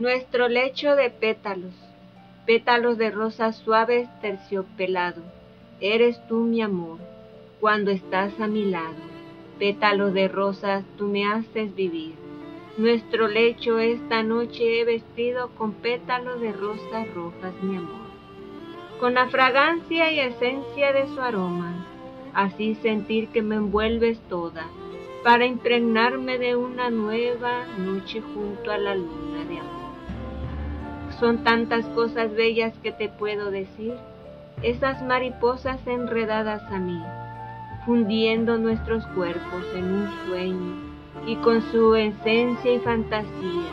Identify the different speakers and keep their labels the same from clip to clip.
Speaker 1: Nuestro lecho de pétalos, pétalos de rosas suaves terciopelado, eres tú mi amor, cuando estás a mi lado. Pétalos de rosas tú me haces vivir. Nuestro lecho esta noche he vestido con pétalos de rosas rojas, mi amor. Con la fragancia y esencia de su aroma, así sentir que me envuelves toda, para impregnarme de una nueva noche junto a la luna. Son tantas cosas bellas que te puedo decir, esas mariposas enredadas a mí, fundiendo nuestros cuerpos en un sueño y con su esencia y fantasía,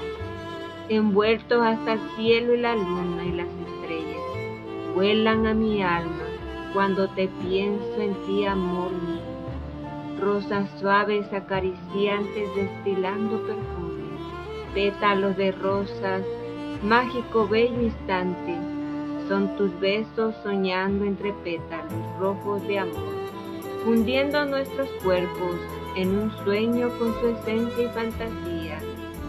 Speaker 1: envueltos hasta el cielo y la luna y las estrellas, vuelan a mi alma cuando te pienso en ti, amor mío. Rosas suaves acariciantes destilando perfume, pétalos de rosas mágico bello instante, son tus besos soñando entre pétalos rojos de amor, fundiendo nuestros cuerpos en un sueño con su esencia y fantasía,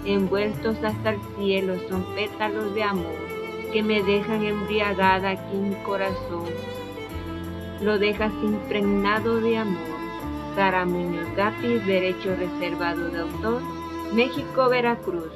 Speaker 1: envueltos hasta el cielo son pétalos de amor que me dejan embriagada aquí mi corazón. Lo dejas impregnado de amor. Sara Muñoz Gapi, derecho reservado de autor, México, Veracruz.